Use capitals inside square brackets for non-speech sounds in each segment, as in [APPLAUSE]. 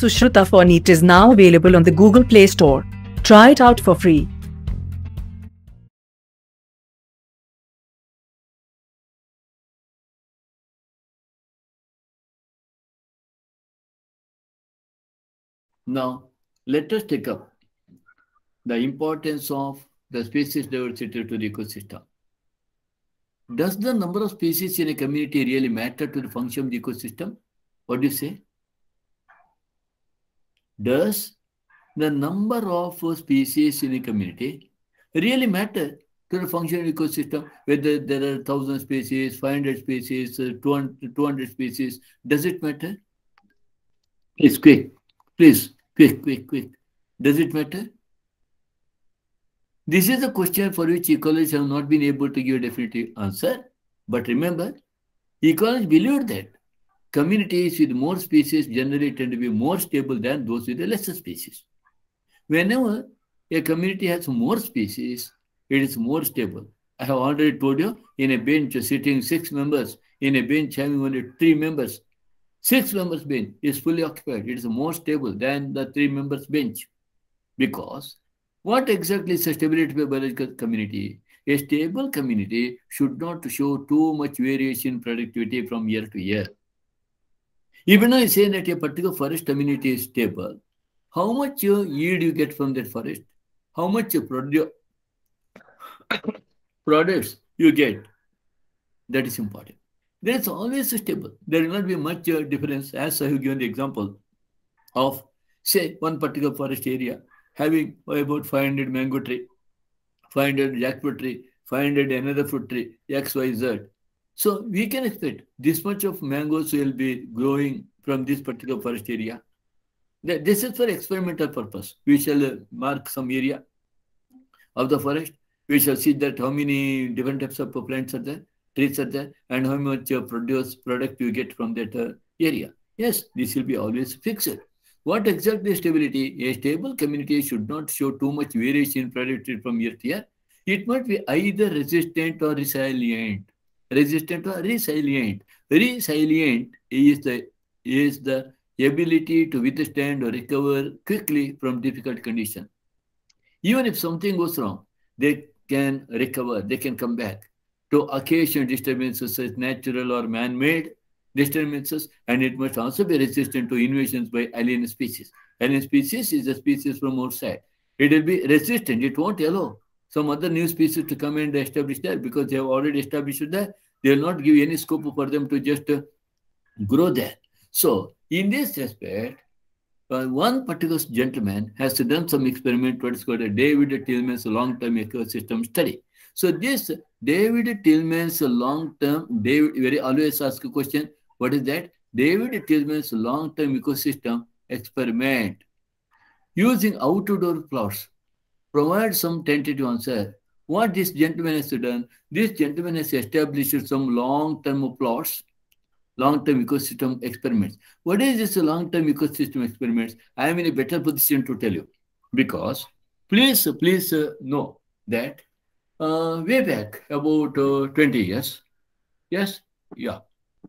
Sushruta for NEET is now available on the Google Play Store. Try it out for free. Now, let us take up the importance of the species diversity to the ecosystem. Does the number of species in a community really matter to the function of the ecosystem? What do you say? Does the number of species in a community really matter to the function of ecosystem? Whether there are 1,000 species, 500 species, uh, 200, 200 species, does it matter? Please, quick. Please, quick, quick, quick. Does it matter? This is a question for which ecologists have not been able to give a definitive answer. But remember, ecologists believe that communities with more species generally tend to be more stable than those with a lesser species. Whenever a community has more species, it is more stable. I have already told you, in a bench sitting six members, in a bench having only three members, six members bench is fully occupied. It is more stable than the three members bench because what exactly is a stability of a biological community? A stable community should not show too much variation in productivity from year to year. Even I say that a particular forest community is stable, how much uh, yield you get from that forest? How much uh, produ products you get? That is important. That's always stable. There will not be much uh, difference as I have given the example of, say, one particular forest area having about 500 mango tree, 500 jackfruit tree, 500 another fruit tree, X, Y, Z. So we can expect this much of mangoes will be growing from this particular forest area. This is for experimental purpose. We shall mark some area of the forest. We shall see that how many different types of plants are there, trees are there, and how much uh, produce product you get from that uh, area. Yes, this will be always fixed. What exactly stability? A stable community should not show too much variation in productivity from year to year. It must be either resistant or resilient. Resistant or resilient. Resilient is the, is the ability to withstand or recover quickly from difficult condition. Even if something goes wrong, they can recover, they can come back. To occasional disturbances as natural or man-made, disturbances and it must also be resistant to invasions by alien species. Alien species is a species from outside. It will be resistant. It won't allow some other new species to come and establish there because they have already established there. They will not give any scope for them to just uh, grow there. So in this respect, uh, one particular gentleman has done some experiment what is called a David Tilman's long-term ecosystem study. So this David Tilman's long-term, David very always ask a question, what is that? David Tilman's long-term ecosystem experiment using outdoor plots provide some tentative answer. What this gentleman has done, this gentleman has established some long-term plots, long-term ecosystem experiments. What is this long-term ecosystem experiments? I am in a better position to tell you because please, please uh, know that uh, way back about uh, 20 years, yes, yeah,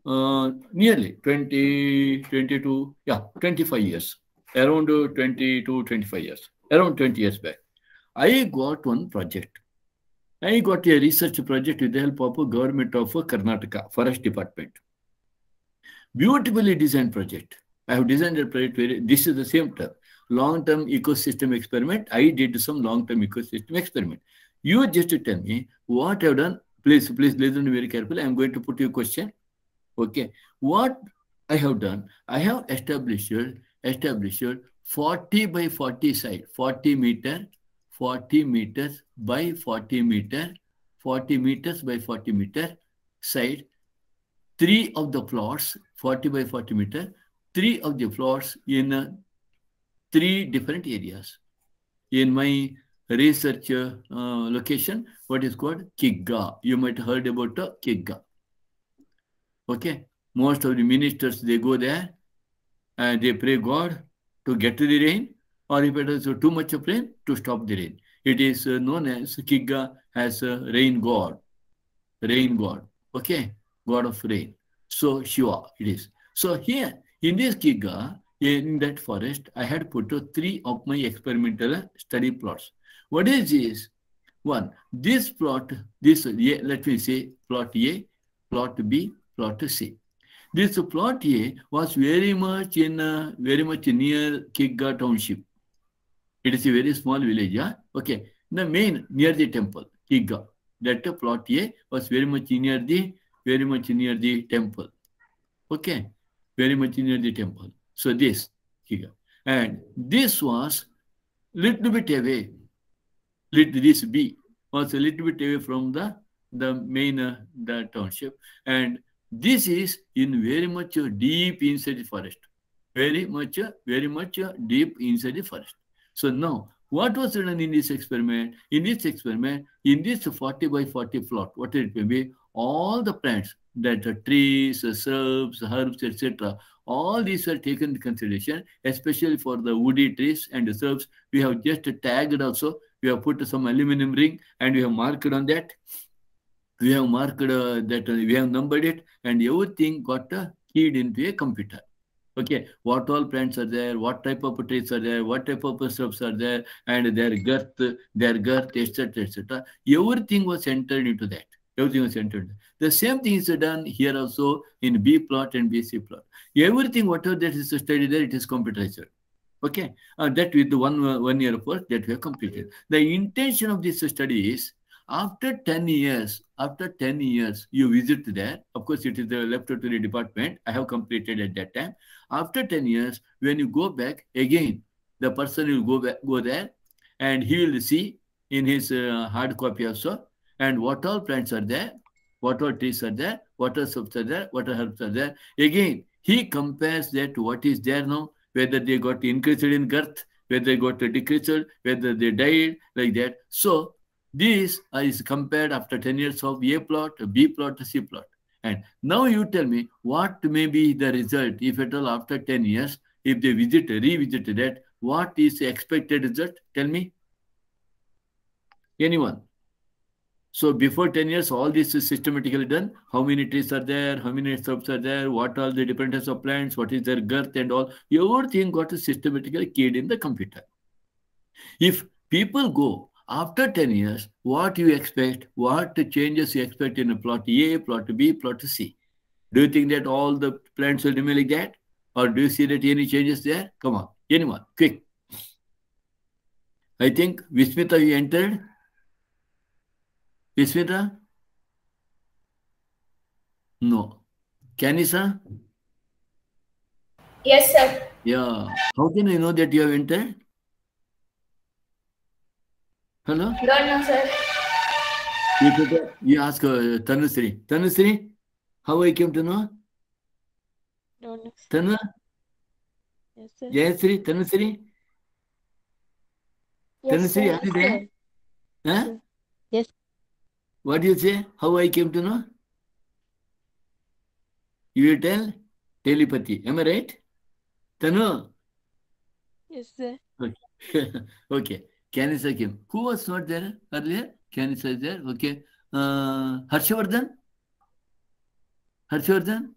uh, nearly 20, 22, yeah, 25 years, around uh, 20 to 25 years, around 20 years back. I got one project. I got a research project with the help of government of Karnataka Forest Department. Beautifully designed project. I have designed a project where this is the same term. Long-term ecosystem experiment. I did some long-term ecosystem experiment. You just tell me what I've done. Please, please listen very carefully. I'm going to put you a question. Okay. What I have done, I have established established 40 by 40 side, 40 meter, 40 meters by 40 meter, 40 meters by 40 meter side, three of the plots, 40 by 40 meter, three of the plots in uh, three different areas. In my research uh, location, what is called Kigga. You might heard about uh, Kigga. Okay, most of the ministers, they go there and they pray God to get to the rain or if it is too much of rain, to stop the rain. It is uh, known as Kigga as a rain god, rain god, okay, god of rain. So Shiva it is. So here in this Kigga, in that forest, I had put three of my experimental study plots. What is this? One, this plot, this, let me say plot A, plot B, plot C. This plot A was very much in, uh, very much near Kigga township. It is a very small village, yeah? Okay, the main, near the temple, Kigga. That plot A was very much near the, very much near the temple. Okay, very much near the temple. So this, Kigga. And this was little bit away little, this B was a little bit away from the, the main uh, the township. And this is in very much uh, deep inside the forest. Very much, very much deep inside the forest. So now, what was done in this experiment? In this experiment, in this 40 by 40 plot, what it may be, all the plants, that are trees, the shrubs, herbs, etc., all these are taken into consideration, especially for the woody trees and the shrubs. We have just tagged also we have put some aluminum ring and we have marked on that. We have marked uh, that uh, we have numbered it and everything got uh, keyed into a computer. Okay, what all plants are there, what type of trees are there, what type of shrubs are there, and their girth, their girth, etc., etc. Everything was entered into that. Everything was entered. The same thing is done here also in B plot and BC plot. Everything, whatever that is studied there, it is computerized. Okay, uh, that with the one, one year of work that we have completed. The intention of this study is after 10 years, after 10 years, you visit there. Of course, it is the laboratory department. I have completed at that time. After 10 years, when you go back again, the person will go back, go there and he will see in his uh, hard copy also and what all plants are there, what all trees are there, what all shrubs are there, what all herbs are there. Again, he compares that to what is there now whether they got increased in girth, whether they got decreased, whether they died, like that. So this is compared after 10 years of A plot, B plot, C plot. And now you tell me what may be the result, if at all after 10 years, if they visit, revisit that, what is the expected result? Tell me. Anyone? So before 10 years, all this is systematically done. How many trees are there? How many shrubs are there? What are the different types of plants? What is their girth and all? Everything got systematically keyed in the computer. If people go after 10 years, what do you expect, what changes you expect in a plot A, plot B, plot C? Do you think that all the plants will remain like that? Or do you see that any changes there? Come on, anyone, quick. I think Vismita, you entered. Vismita? No. Kanisa? Yes, sir. Yeah. How can I know that you have entered? Hello? Don't know, sir. You, you ask uh, Tanusri. Tanusri, how I came to know? Don't know. Tanu? Yes, sir. Jayasri? Tanusri? Yes, Tanusri, sir. are you there? Huh? Yes. What do you say? How I came to know? You will tell? Telepathy. Am I right? Tanu? Yes, sir. Okay. [LAUGHS] okay. Kanisa came. Who was not there earlier? Kanisa is there. Okay. Uh, Harshavardhan? Harshavardhan?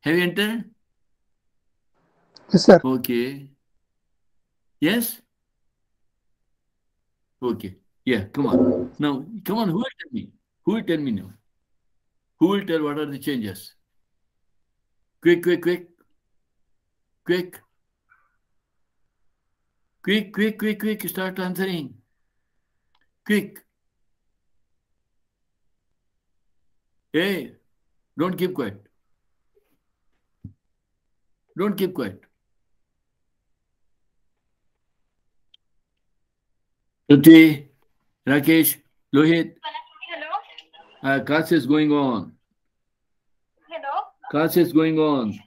Have you entered? Yes, sir. Okay. Yes? Okay. Yeah, come on. Now, come on, who will tell me? Who will tell me now? Who will tell what are the changes? Quick, quick, quick. Quick. Quick, quick, quick, quick. Start answering. Quick. Hey, don't keep quiet. Don't keep quiet. Shruti, Rakesh, Lohit, Hello. uh, class is going on. Hello. Class is going on.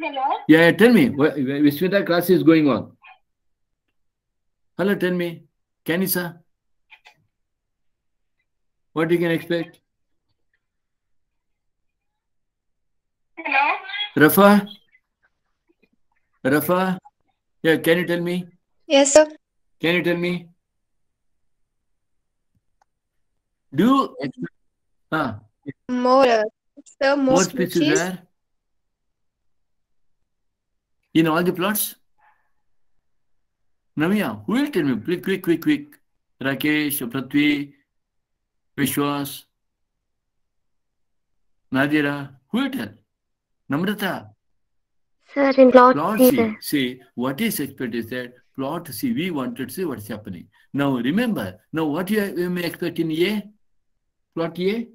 Hello. Yeah, yeah, tell me. wh- wh- Vishmita class is going on. Hello, tell me. Kanisa? What you can expect? Hello. Rafa? Rafa? Yeah, can you tell me? Yes, sir. Can you tell me? Do you expect, ah, More, uh, sir, more more species species. In all the plots? Navya, who will tell me? Quick, quick, quick, quick. Rakesh, Prithvi, Vishwas, Nadira, who will tell? Namrata, Sir, in plot plot C, C. See, what is expected is that plot C, we wanted to see what's happening. Now remember, now what you, you may expect in A? Plot A?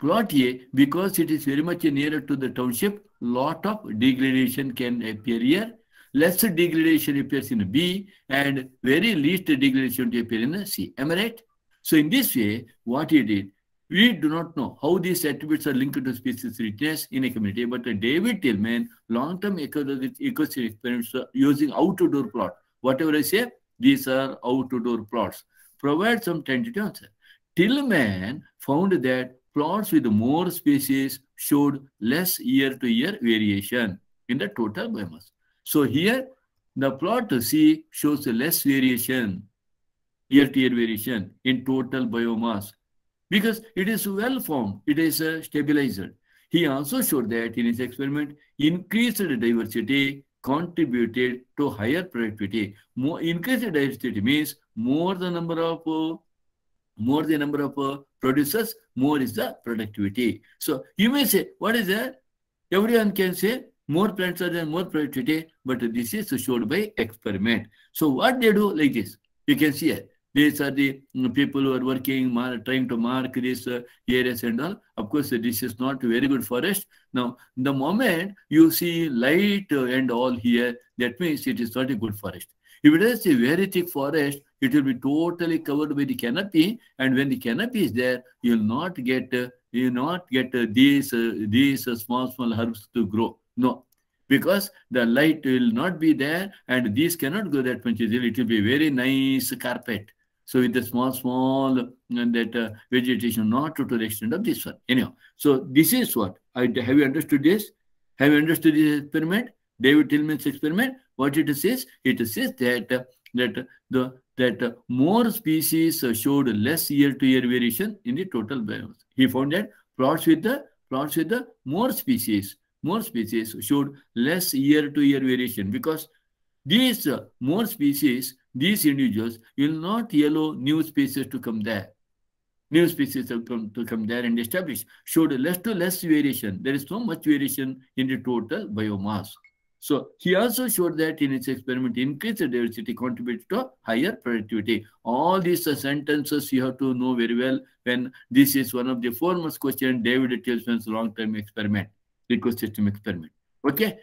Plot A, because it is very much nearer to the township, lot of degradation can appear here. Lesser degradation appears in B and very least degradation to appear in C. Am I right? So in this way, what he did, we do not know how these attributes are linked to species richness in a community, but David Tilman, long-term ecosystem experiments uh, using out-to-door plot. Whatever I say, these are out-to-door plots. Provide some tentative answer. Tilman found that plots with more species showed less year-to-year variation in the total biomass. So here, the plot C shows less variation, year-to-year variation in total biomass because it is well formed, it is a stabilizer. He also showed that in his experiment, increased diversity contributed to higher productivity. More increased diversity means more the number of uh, more the number of uh, producers, more is the productivity. So you may say, what is that? Everyone can say more plants are there, more productivity, but this is showed by experiment. So what they do like this, you can see it. These are the mm, people who are working, trying to mark these uh, areas and all. Of course, this is not very good forest. Now, the moment you see light and all here, that means it is not a good forest. If it is a very thick forest, it will be totally covered by the canopy, and when the canopy is there, you will not get uh, you will not get uh, these uh, these uh, small small herbs to grow. No, because the light will not be there, and these cannot grow that much easily. It will be very nice carpet. So with the small small uh, that uh, vegetation, not to the extent of this one. Anyhow, so this is what I have you understood this? Have you understood this experiment? David Tilman's experiment. What it says? It says that that the that more species showed less year-to-year variation in the total biomass. He found that plots with the plots with the more species, more species showed less year-to-year variation because these uh, more species, these individuals will not allow new species to come there. New species to come, to come there and establish showed less to less variation. There is so much variation in the total biomass. So he also showed that in his experiment, increased diversity contributes to higher productivity. All these uh, sentences you have to know very well when this is one of the foremost questions David Tilman's long-term experiment, ecosystem experiment. Okay.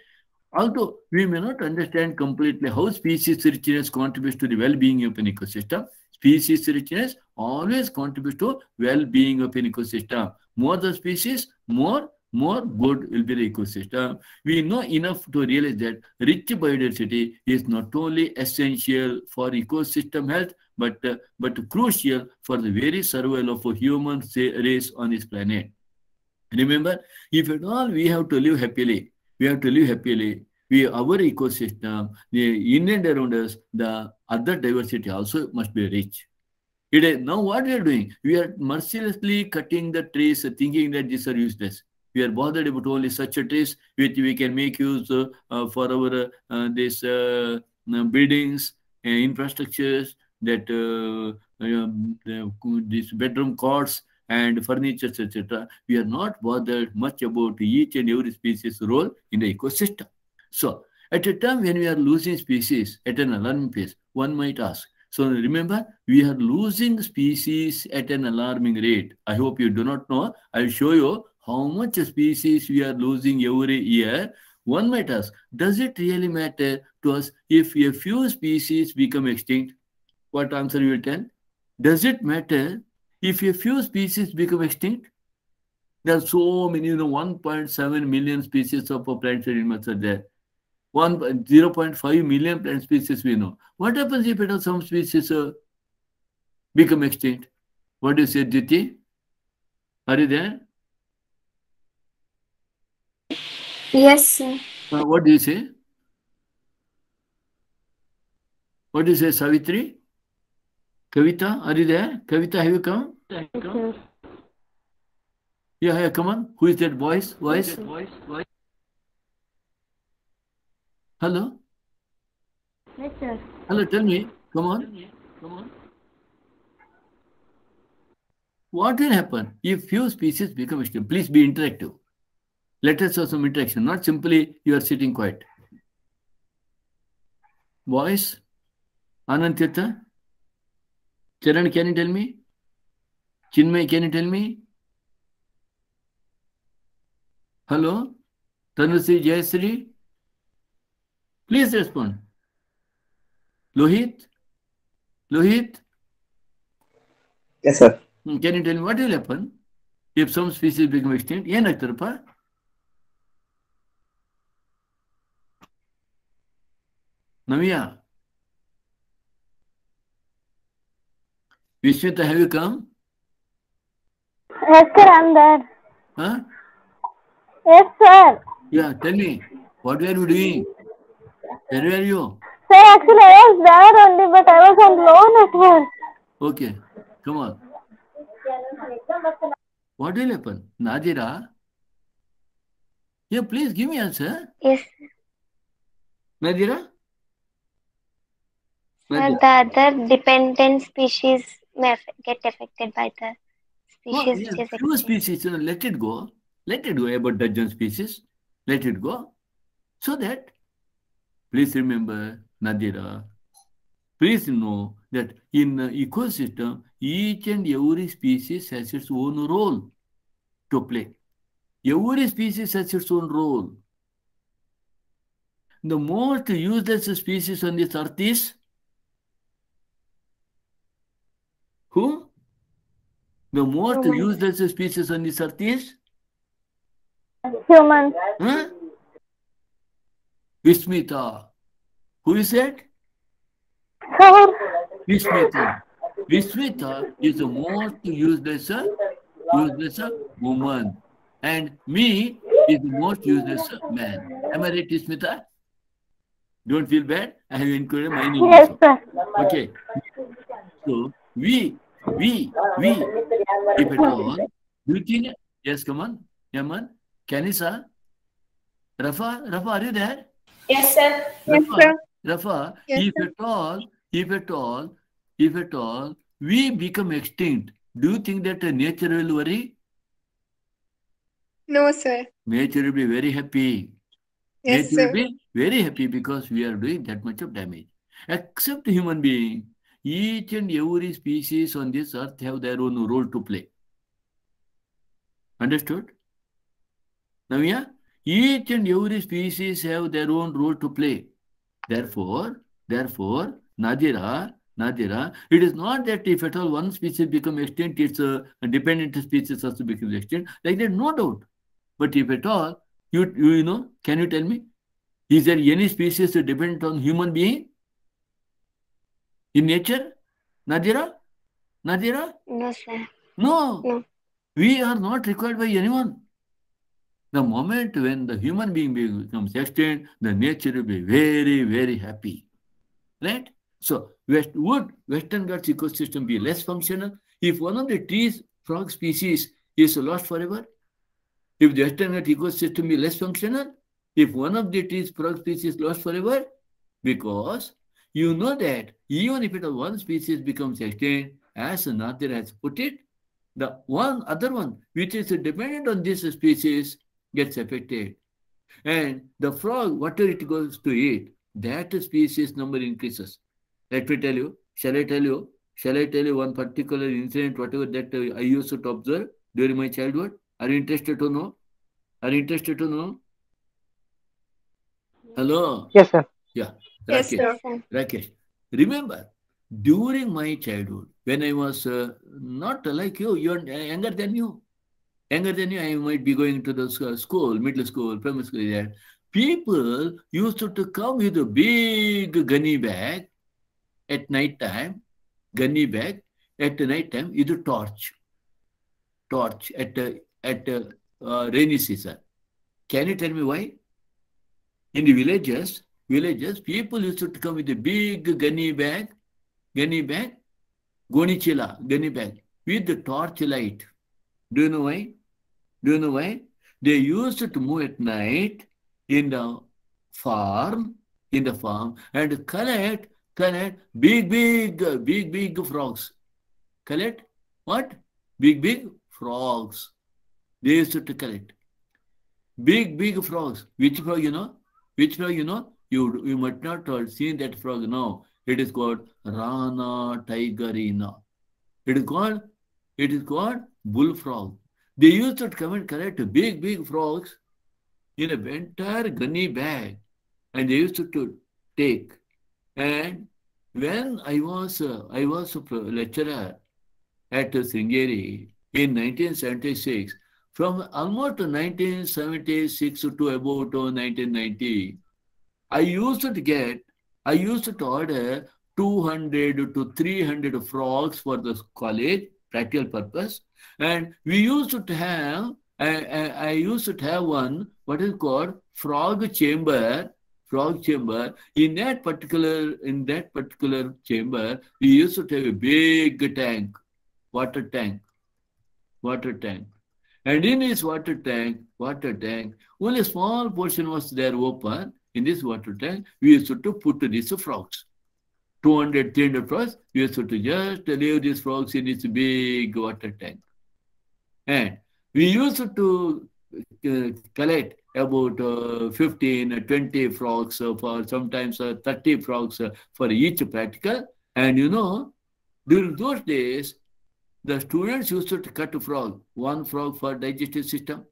Although we may not understand completely how species richness contributes to the well-being of an ecosystem, species richness always contributes to well-being of an ecosystem. More the species, more more good will be the ecosystem. We know enough to realize that rich biodiversity is not only essential for ecosystem health, but, uh, but crucial for the very survival of a human race on this planet. Remember, if at all we have to live happily, we have to live happily. We, our ecosystem, the in and around us, the other diversity also must be rich. It is, now what we are doing? We are mercilessly cutting the trees, thinking that these are useless we are bothered about only such a trees which we can make use uh, uh, for our uh, this buildings infrastructures that um, these bedroom courts and furniture etc we are not bothered much about each and every species role in the ecosystem. So at a time when we are losing species at an alarming pace one might ask so remember we are losing species at an alarming rate. I hope you do not know. I'll show you how much species we are losing every year, one might ask, does it really matter to us if a few species become extinct? What answer you will tell? Does it matter if a few species become extinct? There are so many, you know, 1.7 million species of plants and animals are there. One 0.5 million plant species we know. What happens if it some species uh, become extinct? What do you say, Diti? Are you there? Yes, sir. Uh, what do you say? What do you say, Savitri? Kavita, are you there? Kavita, have you come? Yes, sir. Yeah, yeah, come on. Who is that voice? Voice? Hello? Yes, sir. Hello, tell me. Come on. Come on. What will happen if few species become extinct? Please be interactive. Let us have some interaction, not simply you are sitting quiet. Voice? Anand Tirtha? Charan, can you tell me? Chinmay, can you tell me? Hello? Tanusri Jayasri? Please respond. Lohit? Lohit? Yes, sir. Hmm, Can you tell me what will happen if some species become extinct? ಏನಾಗ್ತಾರಪ್ಪ Namia. Vishwita, have you come? Yes, sir, I'm there. Huh? Yes, sir. Yeah, tell me, what were you doing? Where were you? Sir, actually, I was there only, but I was alone, at. Okay, come on. What will happen? Nadira? Yeah, please give me answer. Yes. Nadira? Nadira. the other dependent species may get affected by the No, species yeah, few species, you know, let it go. Let it go, about dozen species. Let it go. So that, please remember, Nadira, please know that in the ecosystem, each and every species has its own role to play. Every species has its own role. The most useless species on this earth is who? The most Human. useless species on this earth is Humans. huh? Vismita. Who is that? Sir, Vismita. Vismita is the most useless, uh, useless uh, woman. And me is the most useless uh, man. Am I right, Vismita? Don't feel bad. I have included my name yes, also. sir. Okay. So we, we, we, if at all, do you think, yes, come on, Yaman, Kanisa, Rafa, Rafa, are you there? Yes, sir. Rafa, Rafa, Yes, if at all, if at all, if at all, we become extinct, do you think that uh, nature will worry? No, sir. Nature will be very happy. Yes, nature will be very happy because we are doing that much of damage. Except human being, each and every species on this earth have their own role to play. Understood? Now, yeah, each and every species have their own role to play. Therefore, therefore, Nadira, Nadira, it is not that if at all one species become extinct, it's a, a dependent species also becomes extinct. Like that, no doubt. But if at all, you, you, you know, can you tell me, is there any species dependent on human being in nature? Nadira? Nadira? No, sir. No. No. We are not required by anyone. The moment when the human being becomes extinct, the nature will be very, very happy. Right? So, West, would Western Ghats ecosystem be less functional if one of the trees, frog species is lost forever? If the Western Ghats ecosystem be less functional, if one of the trees, frog species is lost forever? Because you know that even if it is one species becomes extinct, as Nadir has put it, the one other one which is dependent on this species gets affected. And the frog, whatever it goes to eat, that species number increases. Let me tell you, shall I tell you, shall I tell you one particular incident, whatever that I used to observe during my childhood? Are you interested to know? Are you interested to know? Hello? Yes, sir. Yeah. Yes, Rakesh. Yes, sir. Rakesh, remember, during my childhood, when I was uh, not like you, you're younger than you, younger than you, I might be going to the school, middle school, primary school, there. People used to, to come with a big gunny bag at night time, gunny bag at the night time with a torch, torch at the at uh, rainy season. Can you tell me why? In the villages, villages, people used to come with a big gunny bag, gunny bag, goni chila, gunny bag, with the torch light. Do you know why? Do you know why? They used to move at night in the farm in the farm and collect, collect big, big, big, big frogs. Collect what? Big, big frogs. They used to collect. Big, big frogs. Which frog you know? Which frog you know? You, you might not have seen that frog now. It is called Rana tigerina. It is called, it is called bullfrog. They used to come and collect big, big frogs in an entire gunny bag. And they used to, to take. And when I was, uh, I was a lecturer at Sringeri in 1976, from almost 1976 to about 1990, I used to get, I used to order 200 to 300 frogs for the college practical purpose. And we used to have, I, I, I used to have one, what is called frog chamber, frog chamber. In that particular, in that particular chamber, we used to have a big tank, water tank, water tank. And in this water tank, water tank, only a small portion was there open. In this water tank, we used to put these frogs. 200, 300 frogs, we used to just leave these frogs in this big water tank. And we used to uh, collect about uh, 15, 20 frogs uh, for sometimes uh, 30 frogs uh, for each practical. And you know, during those days, the students used to cut a frog, one frog for digestive system,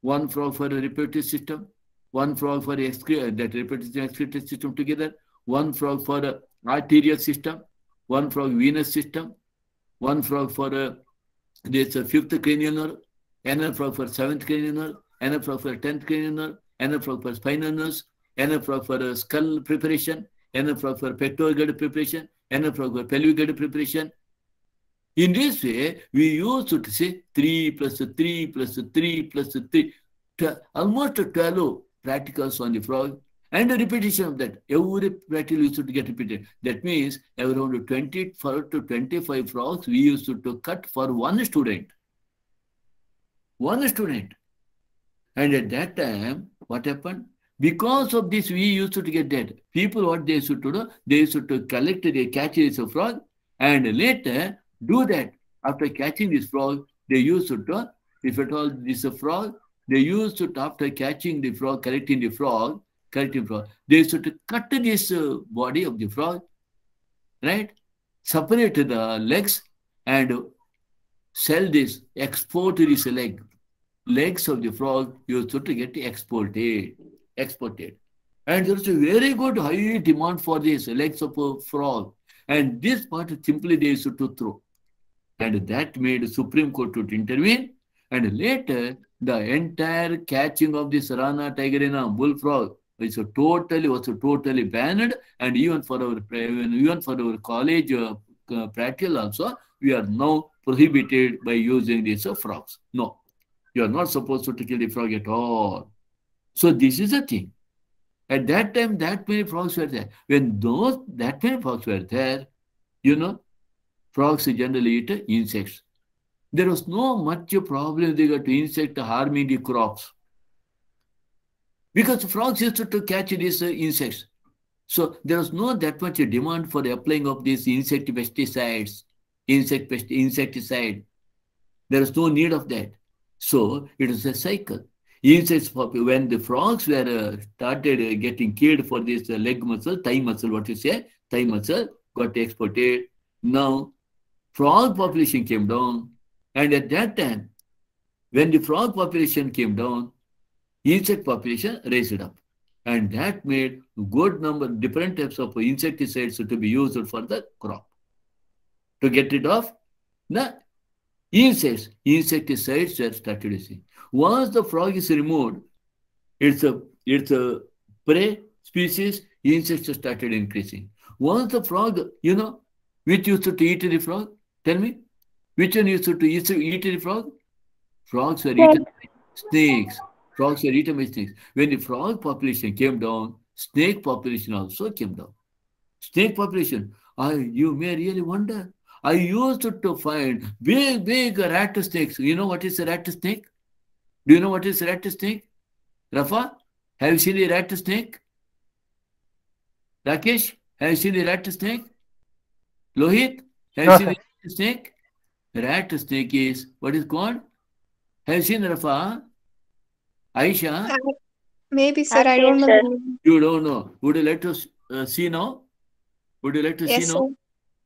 one frog for the reproductive system, one frog for the excre- that and excretory system together, one frog for the arterial system, one frog venous system, one frog for the this uh, fifth cranial nerve, another frog for seventh cranial nerve, another frog for tenth cranial nerve, another frog for spinal nerves, another frog for uh, skull preparation, another frog for pectoral girdle preparation, another frog for pelvic girdle preparation. In this way, we used to say 3 plus 3 plus 3 plus 3, tw- almost 12 practicals on the frog and a repetition of that. Every practical used to get repeated. That means around 24 to 25 frogs we used to, to cut for one student. One student. And at that time, what happened? Because of this, we used to get dead. People, what they used to do, they used to collect, they catch this frog, and later do that. After catching this frog, they used to, if at all this frog, they used to, after catching the frog, collecting the frog, collecting frog, they used to cut this uh, body of the frog, right? Separate the legs and sell this, export this leg. Legs of the frog used to get exported, exported. And there's a very good high demand for this legs of a frog. And this part simply they used to throw. And that made Supreme Court to intervene. And later, the entire catching of this Rana tigerina bullfrog was totally was totally banned. And even for our even for our college uh, uh, practical also, we are now prohibited by using these uh, frogs. No, you are not supposed to kill the frog at all. So this is the thing. At that time, that many frogs were there. When those that many frogs were there, you know, frogs generally eat insects. There was no much problem with regard to insect harming the crops. Because frogs used to catch these uh, insects. So there was no that much demand for the applying of these insect pesticides, insect pest insecticide. There is no need of that. So it was a cycle. Insects, when the frogs were uh, started uh, getting killed for this uh, leg muscle, thigh muscle, what you say, thigh muscle got exported. Now, frog population came down. And at that time, when the frog population came down, insect population raised up. And that made good number, different types of insecticides to be used for the crop. To get rid of the insects, insecticides are started using. Once the frog is removed, it's a it's a prey species, insects started increasing. Once the frog, you know, which used to eat the frog? Tell me. Which one used to eat, eat the frog? Frogs were eaten by snakes. Frogs were eaten by snakes. When the frog population came down, snake population also came down. Snake population, I you may really wonder. I used to, to find big, big rat snakes. You know what is a rat snake? Do you know what is a rat snake? Rafa, have you seen a rat snake? Rakesh, have you seen the rat snake? Lohit, have you seen sir. the rat snake? Rat snake is what is called? Have you seen Rafa? Aisha, Uh, Maybe, sir. I've I don't seen, know. sir. you don't know. Would you like to uh, see now? Would you like to Yes, see sir. now?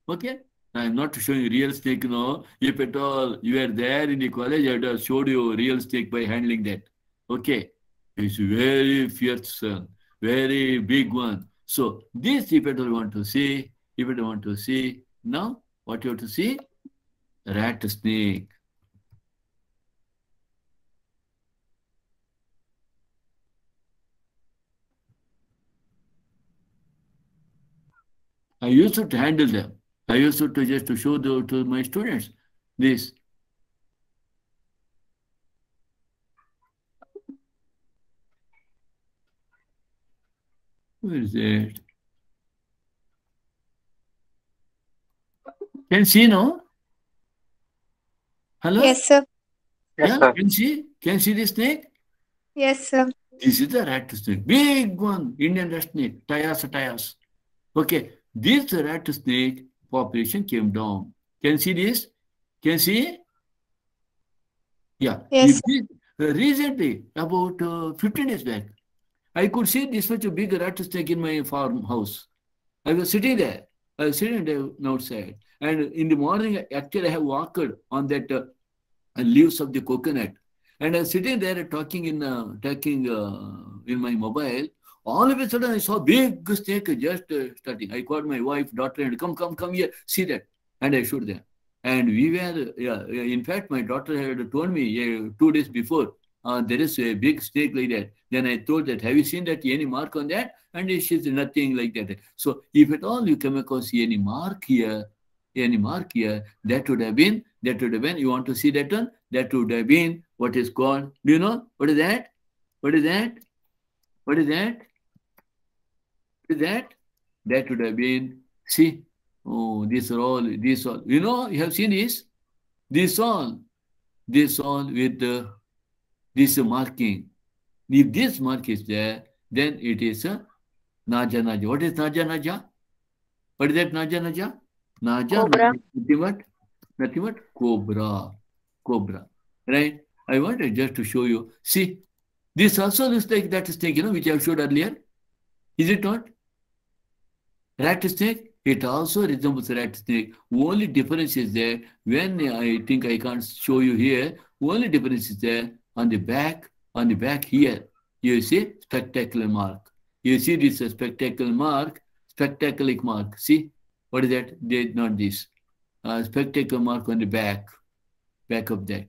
Okay. I'm not showing you real snake now. If at all you are there in the college, I would have showed you real snake by handling that. Okay. It's very fierce, uh, very big one. So this if at all you want to see, if you want to see, now what you have to see? Rat snake. I used to handle them. I used to just to show the, to my students this. Where is it? Can see no? Hello? Yes, sir. Yes, yeah, sir. can see? Can see the snake? Yes, sir. This is the rat snake, big one, Indian rat snake, Tyas tyas. Okay, this rat snake population came down. Can you see this? Can you see? Yeah. Yes. This- uh, recently, about uh, 15 days back, I could see this much a big rat snake in my farmhouse. I was sitting there. I was sitting there outside. And in the morning, actually, I have walked on that uh, leaves of the coconut. And I was sitting there talking in uh, talking uh, in my mobile. All of a sudden, I saw a big snake just uh, starting. I called my wife, daughter, and come, come, come here, see that. And I showed them. And we were, yeah, in fact, my daughter had told me two days before, uh, there is a big snake like that. Then I told that, have you seen that any mark on that? And she said nothing like that. So if at all you come across any mark here, any mark here, that would have been, that would have been, you want to see that one? That would have been what is called, do you know? What is that? What is that? What is that? What is that? That would have been, see, oh, these are all, these all, you know, you have seen this? This all, this all with the, this marking. If this mark is there, then it is a Naja Naja. What is Naja Naja? What is that Naja Naja? Naja Cobra. Naja. Nothing but, nothing but cobra. Cobra. Right? I wanted just to show you. See, this also looks like that snake, you know, which I showed earlier. Is it not? Rat snake, it also resembles rat snake. Only difference is there when I think I can't show you here. Only difference is there on the back, on the back here. You see spectacular mark. You see this spectacular mark, spectacular mark. See what is that? Not this. Uh, spectacular mark on the back, back of that.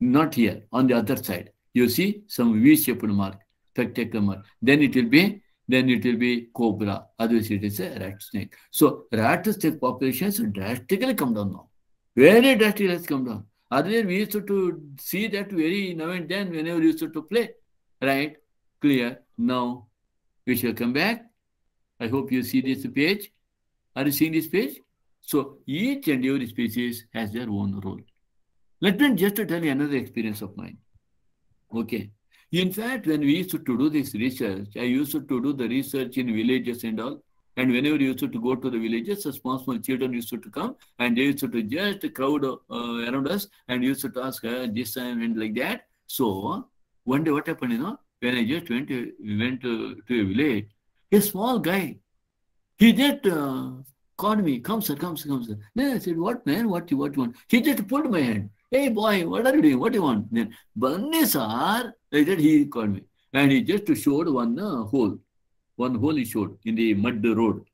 Not here, on the other side. You see some V-shaped mark, spectacular mark. Then it will be then it will be cobra. Otherwise, it is a rat snake. So rat snake populations drastically come down now. Very drastically has come down. Earlier, we used to, see that very now and then whenever we used to play. Right? Clear. Now, we shall come back. I hope you see this page. Are you seeing this page? So each and every species has their own role. Let me just tell you another experience of mine. Okay. In fact, when we used to do this research, I used to do the research in villages and all. And whenever you used to go to the villages, small children used to come and they used to just crowd uh, around us and used to ask uh, this and like that. So one day what happened, you know, when I just went to, went to, to a village, a small guy, he just uh, called me, come sir, come sir, come sir. Then I said, what man, what you, what you want? He just pulled my hand. Hey boy, what are you doing? What do you want? Then, Bunny sir, like that he called me. And he just showed one uh, hole. One hole he showed in the mud road.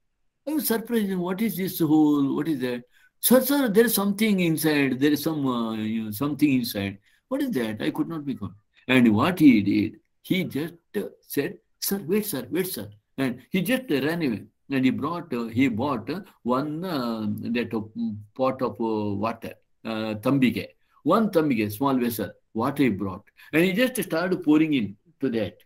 I was surprised. What is this hole? What is that? Sir, sir, there is something inside. There is some uh, you know, something inside. What is that? I could not be gone. And what he did, he just uh, said, "Sir, wait, sir, wait, sir," and he just uh, ran away. And he brought, he bought one uh, that uh, pot of uh, water, uh, tambige, one tambige, small vessel, water he brought, and he just started pouring in to that.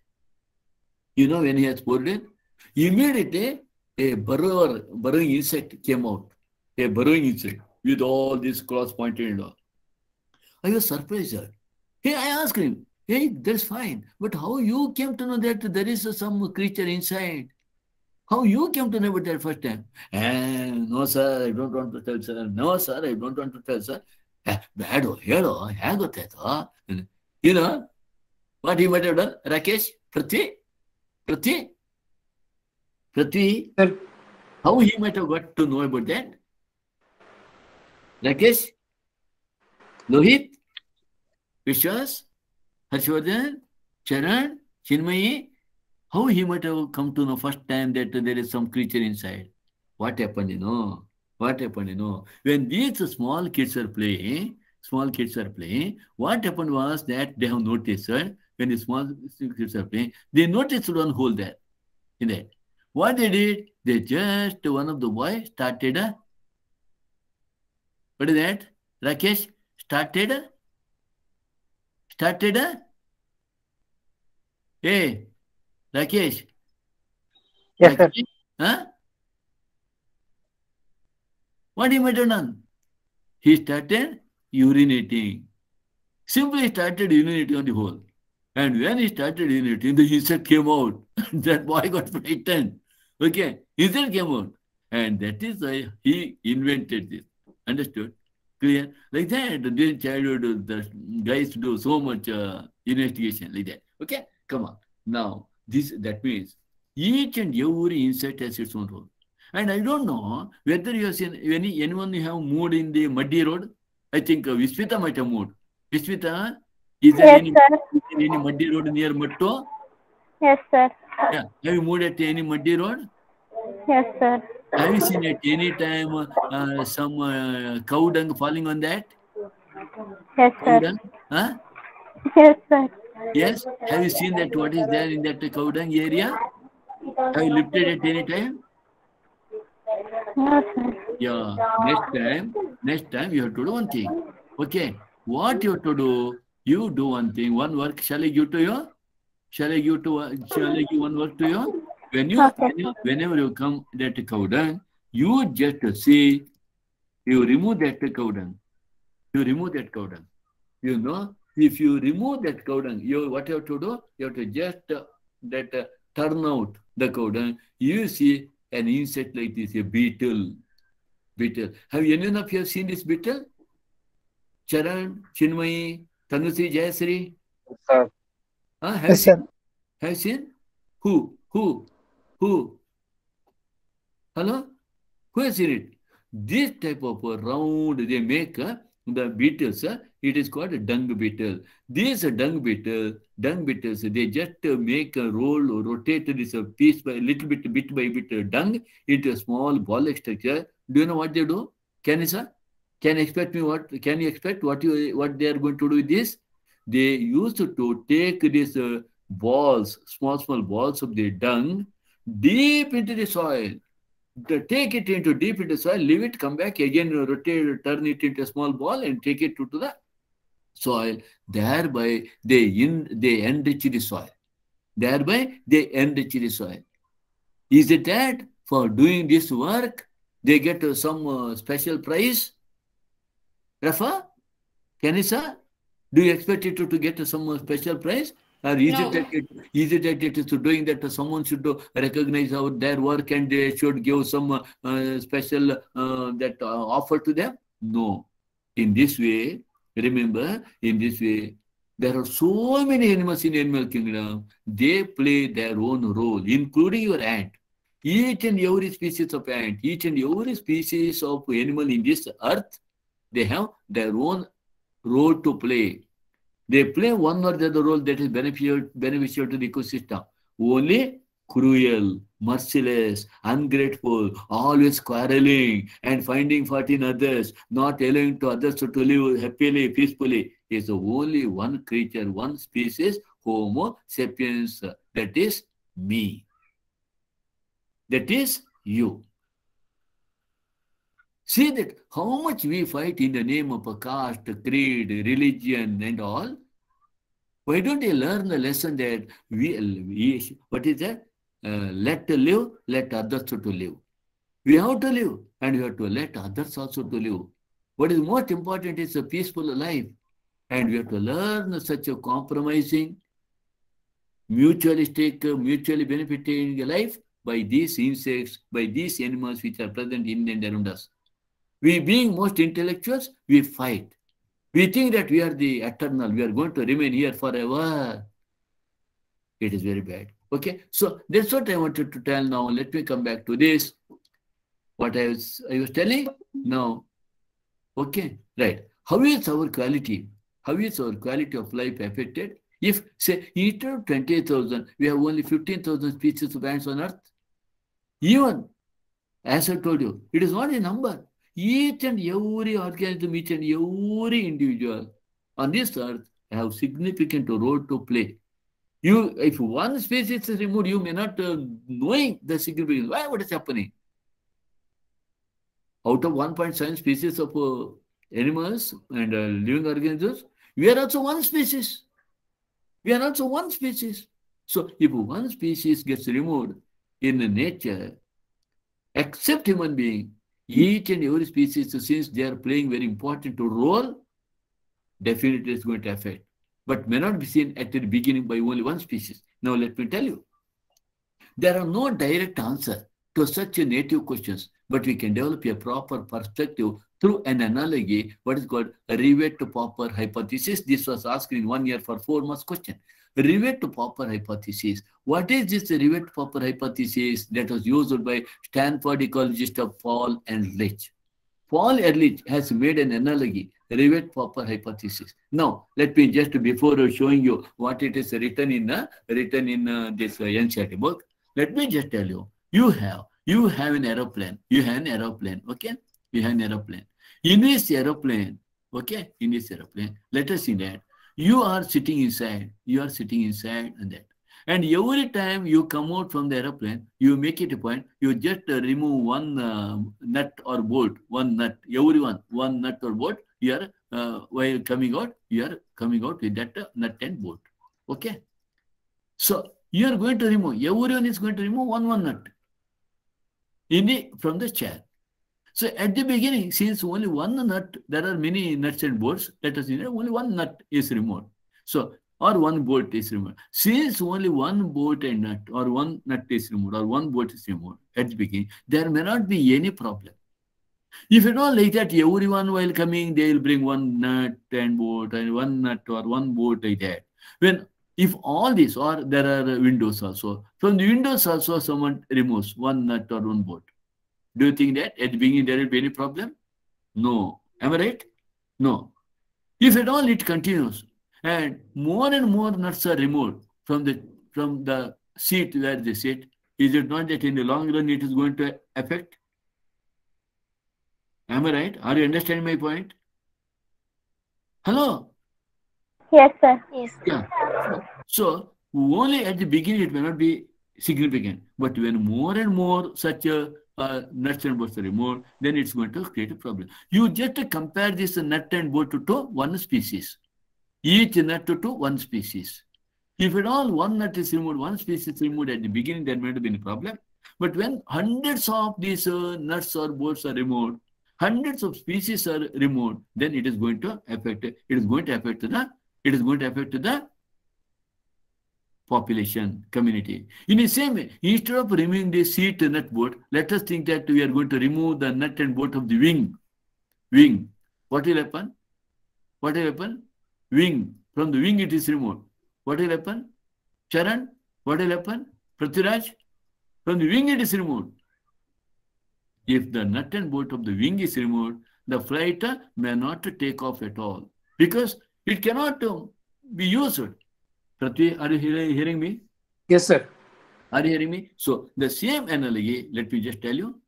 You know, when he has poured in, immediately a burrower, burrowing insect came out, a burrowing insect with all these cross pointed and all. I was surprised. Hey, I asked him, hey, that's fine, but how you came to know that there is some creature inside? How you came to know about that first time? Eh, no, sir, I don't want to tell, sir. No, sir, I don't want to tell, sir. Eh, ಬೇಡ ಹೇಳು ಹೇಗೆ ಗೊತ್ತಾಯ್ತು you know what he might have done rakesh prithvi prithvi prithvi Sir. how he might have got to know about that rakesh how he might have come to know first time that there is some creature inside? What happened you know? What happened you know? When these small kids are playing small kids are playing what happened was that they have noticed uh, when the small kids are playing they noticed one hole there in that what they did they just one of the boys started a what is that? Rakesh started started a hey rakesh Yes, sir. Huh what he might have done he started urinating. Simply started urinating on the hole and when he started urinating the insect came out. [LAUGHS] That boy got frightened. Okay insect came out. And that is why he invented this. Understood? Clear? Like that during childhood the guys do so much uh, investigation like that. Okay come on. Now this that means each and every insect has its own role and i don't know whether you have seen any anyone you have moved in the muddy road i think uh, Viswita might have moved Viswita, is there Yes, any, sir. any muddy road near Matto? Yes, sir. Yeah. Have you moved at any muddy road? Yes, sir. Have you seen at any time uh, some uh, cow dung falling on that? Yes, sir. Huh? Yes, sir. Yes. Have you seen that what is there in that cow dung area? Have you lifted at any time? Sir. Yeah. Next time, next time you have to do one thing. Okay. What you have to do? You do one thing. One work. Shall I give to you? Shall I give to? uh, Shall I give one work to you? When you, Okay. whenever you come that cow dung, you just see. You remove that cow dung. You remove that cow dung. You know, if you remove that cow dung, you what you have to do? You have to just uh, that uh, turn out the cow dung. You see an insect like this, a beetle. Beetle. Have any of you have seen this beetle? Charan, Chinmayi, Tanusri, Jayasri? Sir. Huh? Have, Yes, sir. have seen? Who? Who? Who? Hello? Who has seen it? This type of a round they make uh, the beetles, uh, it is called a dung beetle. These dung beetle, dung beetles, they just make a roll or rotate this uh, piece by a little bit, bit by bit uh, dung into a small ball structure. Do you know what they do? Can you, sir? Can you expect me what? Can you expect what you what they are going to do with this? They used to take these uh, balls, small small balls of the dung, deep into the soil. Take it into deep into the soil, leave it, come back again, rotate, turn it into a small ball, and take it to, to the soil. Thereby, they in they enrich the soil. Thereby, they enrich the soil. Is it that for doing this work, they get some uh, special prize? Rafa, Kanisa, do you expect it to, to get some uh, special prize? Or is No. it that it, is it that it is doing that someone should uh, recognize our, their work and they should give some uh, uh, special uh, that uh, offer to them? No. In this way, remember, in this way, there are so many animals in animal kingdom. They play their own role, including your ant. Each and every species of ant, each and every species of animal in this earth, they have their own role to play. They play one or the other role that is beneficial, beneficial to the ecosystem. Only cruel, merciless, ungrateful, always quarreling and finding fault in others, not allowing to others to live happily, peacefully, is only one creature, one species, Homo sapiens, that is me. That is you. See that how much we fight in the name of a caste, creed, religion, and all. Why don't you learn the lesson that we, we what is that? Uh, let to live, let others to live. We have to live, and we have to let others also to live. What is most important is a peaceful life, and we have to learn such a compromising, mutualistic, mutually benefiting life by these insects, by these animals which are present in and around us. We being most intellectuals, we fight. We think that we are the eternal, we are going to remain here forever. It is very bad. Okay, so that's what I wanted to tell now. Let me come back to this. What I was I was telling now. Okay, right. How is our quality? How is our quality of life affected? If, say, instead of 28,000, we have only 15,000 species of ants on Earth. Even, as I told you, it is not a number. Each and every organism, each and every individual on this earth have significant role to play. You, if one species is removed, you may not uh, knowing the significance. Why? What is happening? Out of 1.7 species of uh, animals and uh, living organisms, we are also one species. We are also one species. So if one species gets removed in nature, except human being, each and every species, since they are playing very important role, definitely it's going to affect. But may not be seen at the beginning by only one species. Now let me tell you. There are no direct answer to such a native questions, but we can develop a proper perspective through an analogy, what is called a Rivett-Popper hypothesis. This was asked in one year for four months question. Rivett-Popper hypothesis. What is this Rivett-Popper hypothesis that was used by Stanford ecologist of Paul Ehrlich? Paul Ehrlich has made an analogy, Rivett-Popper hypothesis. Now, let me just before showing you what it is written in uh, written in uh, this uh, NCERT book, let me just tell you, you have you have an aeroplane, you have an aeroplane, okay? You have an aeroplane. In this aeroplane, okay, in this aeroplane, let us see that you are sitting inside, you are sitting inside and that. And every time you come out from the aeroplane, you make it a point, you just uh, remove one uh, nut or bolt, one nut, every one, one nut or bolt, you are, uh, while coming out, you are coming out with that uh, nut and bolt. Okay? So, you are going to remove, everyone is going to remove one, one nut in the, from the chair. So at the beginning, since only one nut, there are many nuts and bolts, let us say only one nut is removed. So, or one bolt is removed. Since only one bolt and nut, or one nut is removed, or one bolt is removed at the beginning, there may not be any problem. If at all like that, everyone while coming, they will bring one nut and bolt, and one nut or one bolt like that. When if all this, or there are windows also, from the windows also someone removes one nut or one bolt. Do you think that at the beginning there will be any problem? No. Am I right? No. If at all it continues and more and more nuts are removed from the from the seat where they sit, is it not that in the long run it is going to affect? Am I right? Are you understanding my point? Hello? Yes, sir. Yes. Yeah. So only at the beginning it may not be significant, but when more and more such a uh, nuts and bolts are removed, then it's going to create a problem. You just compare this nut and bolt to, to one species. Each nut to, to one species. If at all one nut is removed, one species removed at the beginning, there may not be any problem. But when hundreds of these uh, nuts or bolts are removed, hundreds of species are removed, then it is going to affect. It is going to affect the. It is going to affect the population, community. In the same way, instead of removing the seat nut bolt, let us think that we are going to remove the nut and bolt of the wing. Wing. What will happen? What will happen? Wing. From the wing it is removed. What will happen? Charan, what will happen? Prithviraj, from the wing it is removed. If the nut and bolt of the wing is removed, the flight may not take off at all because it cannot uh, be used. Prithvi, are you hearing, hearing me? Yes, sir. Are you hearing me? So the same analogy, let me just tell you.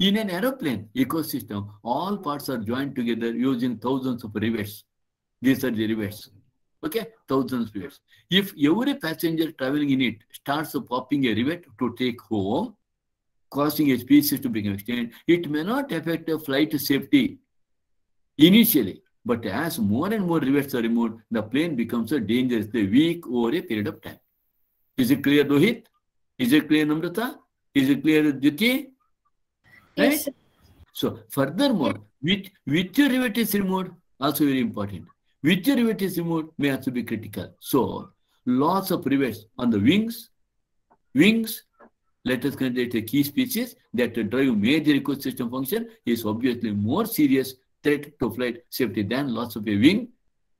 In an aeroplane ecosystem, all parts are joined together using thousands of rivets. These are the rivets. Okay, thousands of rivets. If every passenger traveling in it starts popping a rivet to take home, causing a species to become extinct, it may not affect the flight safety initially. But as more and more rivets are removed, the plane becomes a dangerously weak over a period of time. Is it clear, Rohit? Is it clear, Namrata? Is it clear, Diti? Right? Yes. So furthermore, which, which rivet is removed, also very important. Which rivet is removed may also be critical. So lots of rivets on the wings, wings, let us consider a key species that drive major ecosystem function is obviously more serious threat to flight safety than loss of a wing,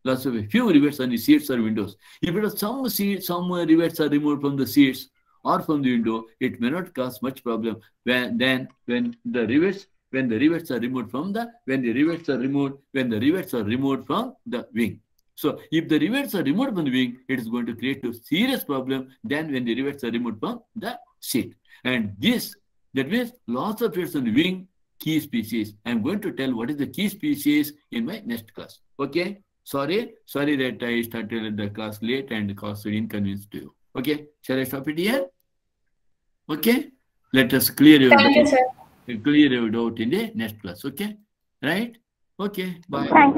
loss of a few rivets on the seats or windows. If it some seats, some rivets are removed from the seats or from the window, it may not cause much problem when then when the rivets when the rivets are removed from the when the rivets are removed when the rivets are removed from the wing. So if the rivets are removed from the wing, it is going to create a serious problem than when the rivets are removed from the seat. And this, that means lots of rivets on the wing, key species. I'm going to tell what is the key species in my next class. Okay? Sorry, sorry that I started the class late and caused inconvenience to you. Okay? Shall I stop it here? Okay? Let us clear your Thank you, doubt. sir. Clear your doubt in the next class. Okay? Right? Okay. Bye. Thank you.